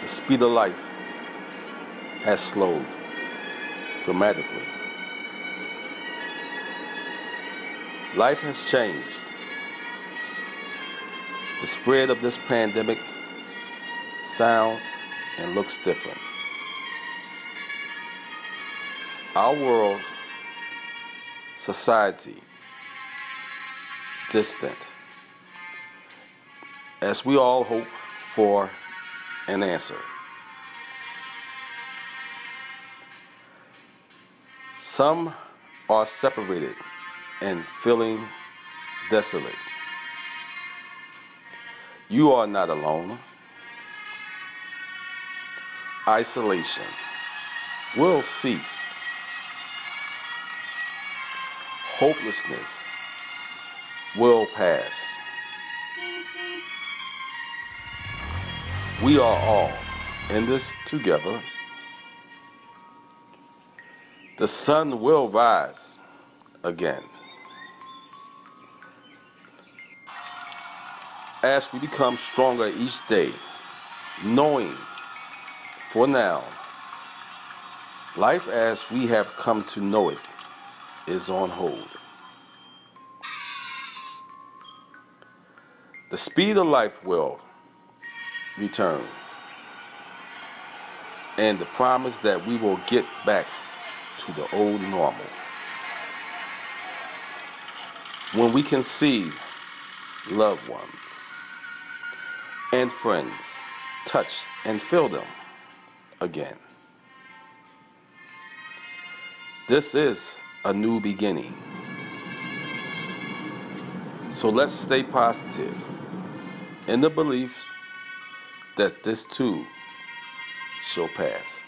the speed of life has slowed dramatically. Life has changed. The spread of this pandemic sounds and looks different. Our world, society, distant, as we all hope for an answer. Some are separated and feeling desolate. You are not alone. Isolation will cease. Hopelessness will pass. We are all in this together. The sun will rise again. As we become stronger each day, knowing for now, life as we have come to know it is on hold. The speed of life will return. And the promise that we will get back to the old normal. When we can see loved ones and friends touch and feel them again. This is a new beginning. So let's stay positive in the beliefs that this too shall pass.